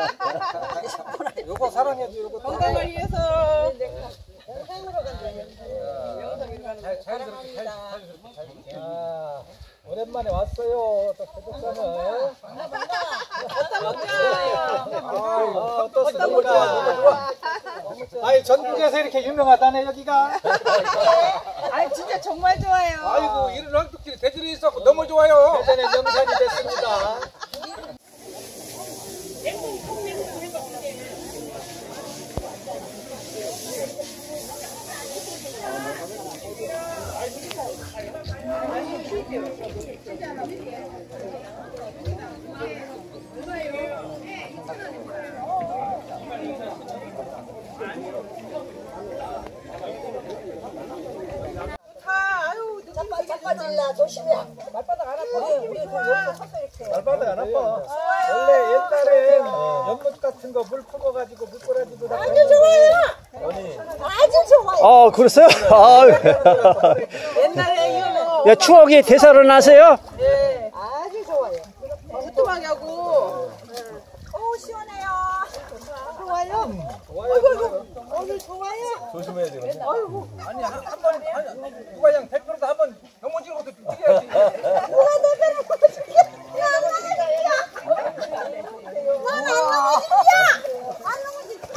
요거 사랑해줘 요거 건강을 위해서. 아, 오랜만에 왔어요 또 구독자는. 아, 어떻습니까 너무 좋아 아니 전국에서 이렇게 유명하다네 여기가. 아 진짜 정말 좋아요. 아이고 이런 왕뚝길이 대전에 있었고 너무 좋아요. 예전에 명산이 됐습니다 조심해. 말바닥 안 아파. 그안 아파. 원래 옛날엔 연못 같은 거 물 품어가지고 물꼬라지도 아주 좋아요. 아주 좋아요. 아, 그랬어요? 아, 옛날에 이거 야, 추억이 되살아나세요? 예 아주 좋아요. 부뚜막하고 오 시원해요. 좋아요. 오늘 좋아요. 조심해야 되는데 아니 한, 한 번, 한, 누가 그냥 대표로도 한번 넘어지는 것도 뛰어야지. 누가 내 배를 보여줄게. 나안 넘어질게요. 난안 넘어질게요. 안 넘어질게요.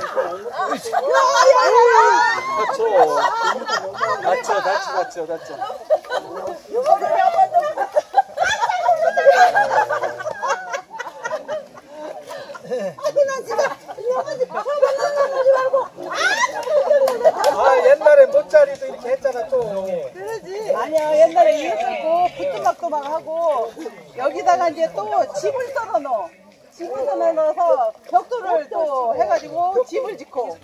다쳐 다쳐 다쳐 다쳐 아이 아 옛날에 못자리도 이렇게 했잖아 또 그러지. 아니야 옛날에 이랬고 부뚜막도 막 하고 여기다가 이제 또 집을 썰어 넣어. 집을 썰어 넣어서 벽돌을 또 해가지고 집을 짓고.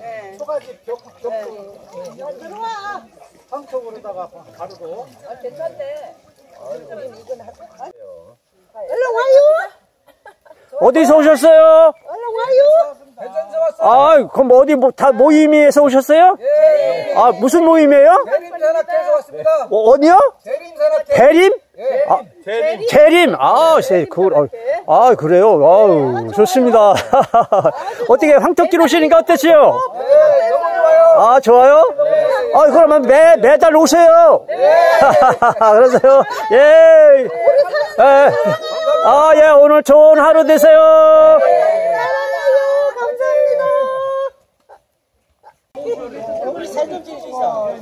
예. 초가집 벽 벽도 들어와. 황토으로다가 가르고 얼른 와요. 어디서 오셨어요? 얼른 와요. 대전에서 왔어. 아, 그럼 어디 뭐, 다 모임에서 오셨어요? 예. 아, 무슨 모임이에요? 대림산악회에서 왔습니다. 어, 어디요? 대림산악회. 대림? 예. 아, 재림. 아, 세, 그, 어, 아, 그래요. 아우, 좋습니다. 어떻게 황토길 오시니까 어땠어요? 예, 너무 좋아요. 아, 좋아요? 아, 그러면 매, 매달 오세요. 그러세요. 예. 예. 아, 예, 오늘 좋은 하루 되세요. 우리 사진 찍으시죠.